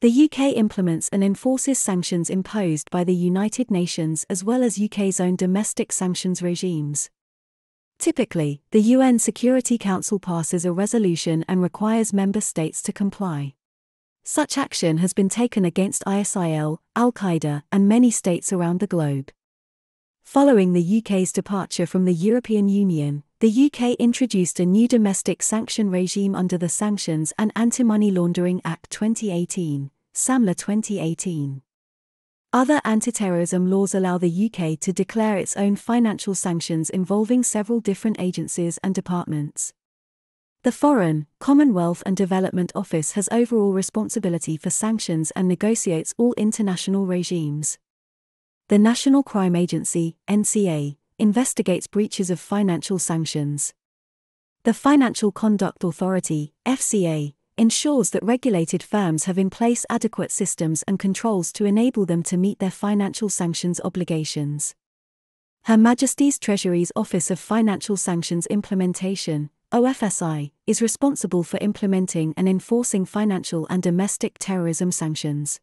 The UK implements and enforces sanctions imposed by the United Nations as well as UK's own domestic sanctions regimes. Typically, the UN Security Council passes a resolution and requires member states to comply. Such action has been taken against ISIL, Al Qaeda, and many states around the globe. Following the UK's departure from the European Union, the UK introduced a new domestic sanction regime under the Sanctions and Anti-Money Laundering Act 2018, SAMLA 2018. Other anti-terrorism laws allow the UK to declare its own financial sanctions involving several different agencies and departments. The Foreign, Commonwealth and Development Office has overall responsibility for sanctions and negotiates all international regimes. The National Crime Agency, NCA, investigates breaches of financial sanctions. The Financial Conduct Authority, FCA, ensures that regulated firms have in place adequate systems and controls to enable them to meet their financial sanctions obligations. Her Majesty's Treasury's Office of Financial Sanctions Implementation, OFSI, is responsible for implementing and enforcing financial and domestic terrorism sanctions.